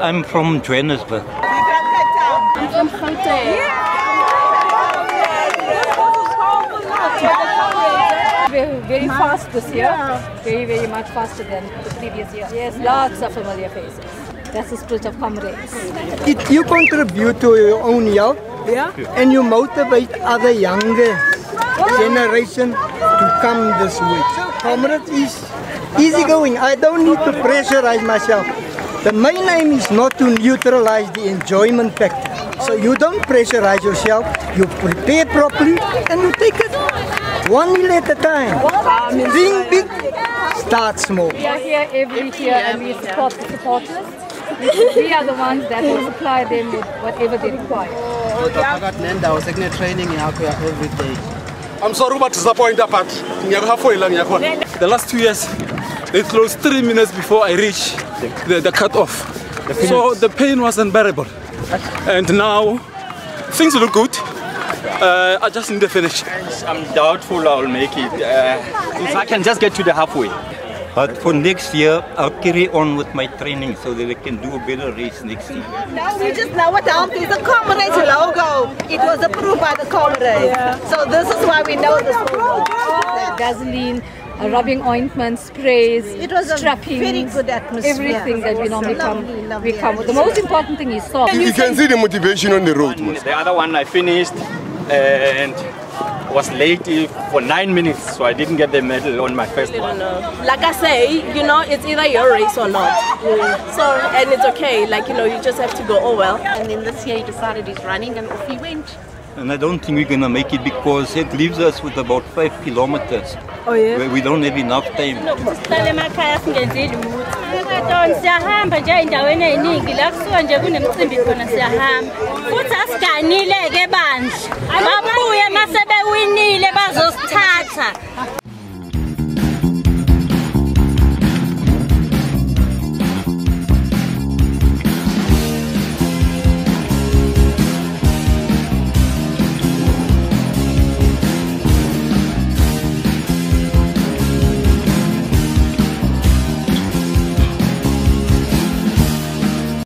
I'm from Johannesburg. from Gauteng. Very, very fast this year. Very, very much faster than the previous year. Yes, lots of familiar faces. That's the spirit of comrades. It, you contribute to your own health Yeah. and you motivate other younger generation to come this way. So comrades is easygoing. I don't need to pressurize myself. The main aim is not to neutralize the enjoyment factor. So you don't pressurize yourself, you prepare properly and you take it one meal at a time. Being big, start small. We are here every year and we support the supporters. We are the ones that will supply them with whatever they require. phakathi nendawo sekune training yakho every day I'm sorry about disappointed, but ngiyakuhafoyila ngiyakhona. The last two years, they closed three minutes before I reach the, the cut off. So the pain was unbearable. And now things look good. Uh, I just need to finish. I'm doubtful I'll make it. Uh, if I can just get to the halfway. But for next year, I'll carry on with my training so that I can do a better race next year. Now we just know what else is the comrades logo. It was approved by the comrades. So this is why we know this will work. Vaseline, uh, rubbing ointments, sprays, It was a strapping, very good atmosphere. Everything that we normally come, Lovely, we come with. The most important thing is salt. You can see the motivation on the road. The other one I finished and was late for nine minutes, so I didn't get the medal on my first one. Like I say, you know, it's either your race or not. So, and it's okay. Like, you know, you just have to go, oh well. And then this year he decided he's running and off he went. And I don't think we're going to make it because it leaves us with about five kilometers. Oh yeah. Where we don't have enough time. sihlale emakhaya singenzi lutho ematoni siyahamba nje ey'ndaweni ey'ningi la kusuka nje kunemicimbi khona siyahamba futhi asiganile-ke bandla babuye uma sebewinile